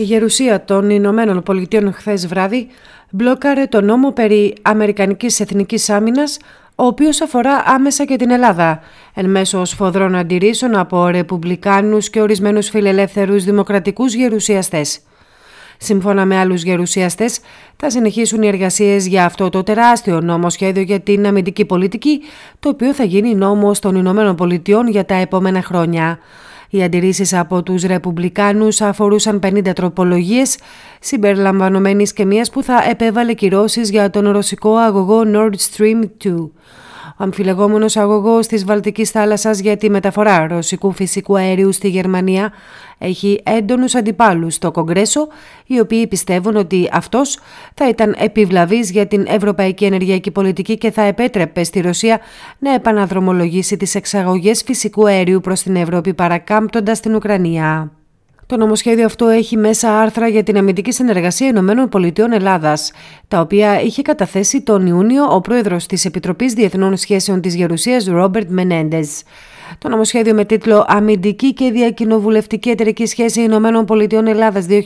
Η γερουσία των Ηνωμένων Πολιτείων χθες βράδυ μπλόκαρε το νόμο περί Αμερικανικής Εθνικής Άμυνας, ο οποίος αφορά άμεσα και την Ελλάδα, εν μέσω σφοδρών αντιρρήσεων από ρεπουμπλικάνους και ορισμένους φιλελεύθερους δημοκρατικούς γερουσιαστές. Σύμφωνα με άλλους γερουσιαστές, θα συνεχίσουν οι εργασίες για αυτό το τεράστιο νόμο σχέδιο για την αμυντική πολιτική, το οποίο θα γίνει νόμος των Ηνωμένων Πολιτειών για τα επόμενα χρόνια. Οι αντιρρήσεις από τους Ρεπουμπλικάνους αφορούσαν 50 τροπολογίες, συμπεριλαμβανομένης και μία που θα επέβαλε κυρώσεις για τον ρωσικό αγωγό Nord Stream 2. Ο αμφιλεγόμενος αγωγός της Βαλτικής θάλασσας για τη μεταφορά ρωσικού φυσικού αερίου στη Γερμανία έχει έντονους αντιπάλους στο Κογκρέσο, οι οποίοι πιστεύουν ότι αυτός θα ήταν επιβλαβής για την ευρωπαϊκή ενεργειακή πολιτική και θα επέτρεπε στη Ρωσία να επαναδρομολογήσει τις εξαγωγές φυσικού αερίου προς την Ευρώπη παρακάμπτοντας την Ουκρανία. Το νομοσχέδιο αυτό έχει μέσα άρθρα για την αμυντική συνεργασία Ηνωμένων Πολιτειών Ελλάδας, τα οποία είχε καταθέσει τον Ιούνιο ο πρόεδρος της Επιτροπής Διεθνών Σχέσεων της Γερουσίας, Ρόμπερτ Μενέντες. Το νομοσχέδιο με τίτλο Αμυντική και Διακοινοβουλευτική Εταιρική Σχέση Ηνωμένων Πολιτειών Ελλάδας 2021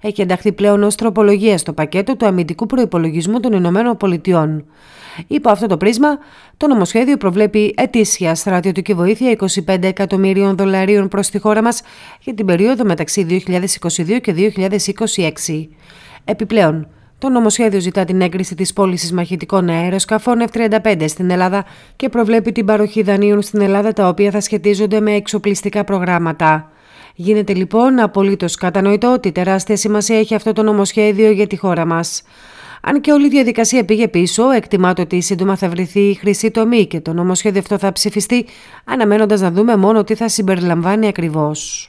έχει ενταχθεί πλέον ως τροπολογία στο πακέτο του αμυντικού προπολογισμού των Ηνωμένων Πολιτειών. Υπό αυτό το πρίσμα, το νομοσχέδιο προβλέπει ετήσια στρατιωτική βοήθεια 25 εκατομμύριων δολαρίων προς τη χώρα μας για την περίοδο μεταξύ 2022 και 2026. Επιπλέον, το νομοσχέδιο ζητά την έγκριση της πώλησης μαχητικών αεροσκαφών F-35 στην Ελλάδα και προβλέπει την παροχή δανείων στην Ελλάδα τα οποία θα σχετίζονται με εξοπλιστικά προγράμματα. Γίνεται λοιπόν απολύτως κατανοητό ότι τεράστια σημασία έχει αυτό το νομοσχέδιο για τη χώρα μας. Αν και όλη η διαδικασία πήγε πίσω, εκτιμάται ότι σύντομα θα βρεθεί η χρυσή τομή και το νομοσχέδιο αυτό θα ψηφιστεί, αναμένοντας να δούμε μόνο τι θα συμπεριλαμβάνει ακριβώς.